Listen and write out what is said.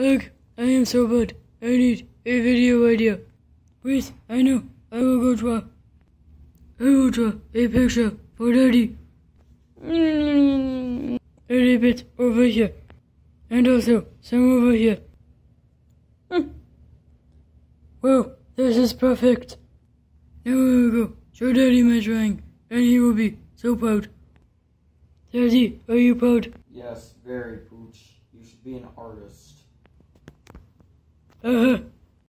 Ugh, I am so bored. I need a video idea. Wait, I know. I will go draw. I will draw a picture for Daddy. A little bit over here. And also some over here. Hmm. Well, this is perfect. Now I will go show Daddy my drawing, and he will be so proud. Daddy, are you proud? Yes, very, Pooch. You should be an artist. Uh-huh.